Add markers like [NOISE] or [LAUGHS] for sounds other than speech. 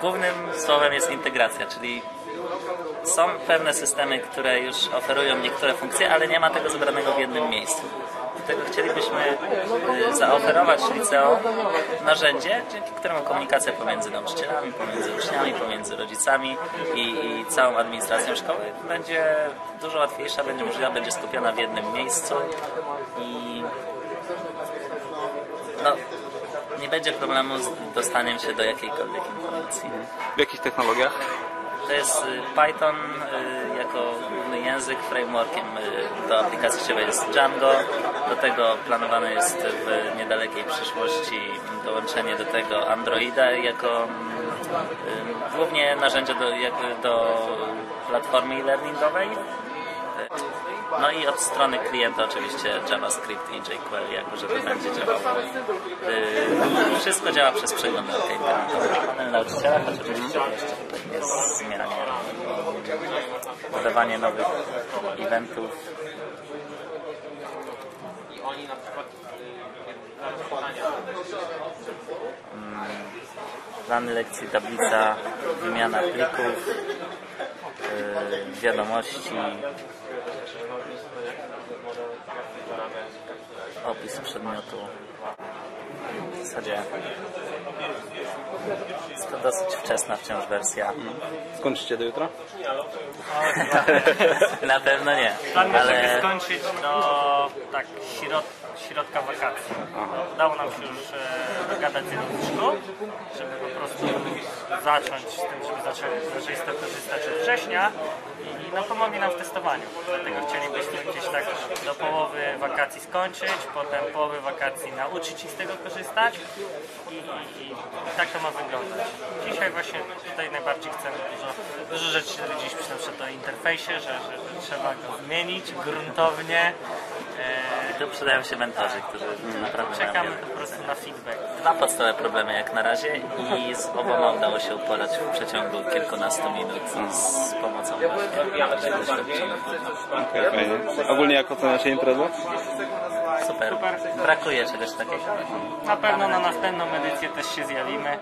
głównym słowem jest integracja, czyli są pewne systemy, które już oferują niektóre funkcje, ale nie ma tego zebranego w jednym miejscu. Dlatego chcielibyśmy y, zaoferować liceum narzędzie, dzięki któremu komunikacja pomiędzy nauczycielami, pomiędzy uczniami, pomiędzy rodzicami i, i całą administracją szkoły będzie dużo łatwiejsza, będzie możliwa, będzie skupiona w jednym miejscu i no, nie będzie problemu z dostaniem się do jakiejkolwiek informacji. W jakich technologiach? To jest y, Python y, jako główny język, frameworkiem y, do aplikacji sieciowej jest Django. Do tego planowane jest w niedalekiej przyszłości dołączenie do tego Androida jako mm, głównie narzędzie do, do platformy e-learningowej. No i od strony klienta oczywiście JavaScript i jQuery, jako że to będzie działało. Yy, wszystko działa przez przeglądarkę internetową. Panel nauczyciela, choć oczywiście jest zmianie. Dodawanie nowych eventów. Mm, Plany lekcji, tablica, wymiana plików, wiadomości, opis przedmiotu. W zasadzie jest to dosyć wczesna wciąż wersja. Skończycie do jutra? [LAUGHS] Na pewno nie, Planujemy ale skończyć do tak środ, środka wakacji. Udało nam się już e, dogadać z jedną żeby po prostu zacząć z tym, żeby zaczęli, zaczęli z tego korzystać od września i no, pomogli nam w testowaniu. Dlatego chcielibyśmy gdzieś tak do połowy wakacji skończyć, potem połowy wakacji nauczyć się z tego korzystać i, i, i, i tak to ma wyglądać. Dzisiaj właśnie tutaj najbardziej chcemy dużo, dużo rzeczy dowiedzieliśmy się na przykład o interfejsie, że, że, że trzeba go zmienić gruntownie. E, tu przydają się mentorzy, którzy naprawdę mają czekamy wiele. po prostu na feedback. Dwa podstawowe problemy jak na razie i z oboma udało się uporać w przeciągu kilkunastu minut z pomocą właśnie doświadczonych. Ogólnie jak oceniacie imprezę? Super. Brakuje czegoś takiego. Na pewno na następną edycję też się zjawimy.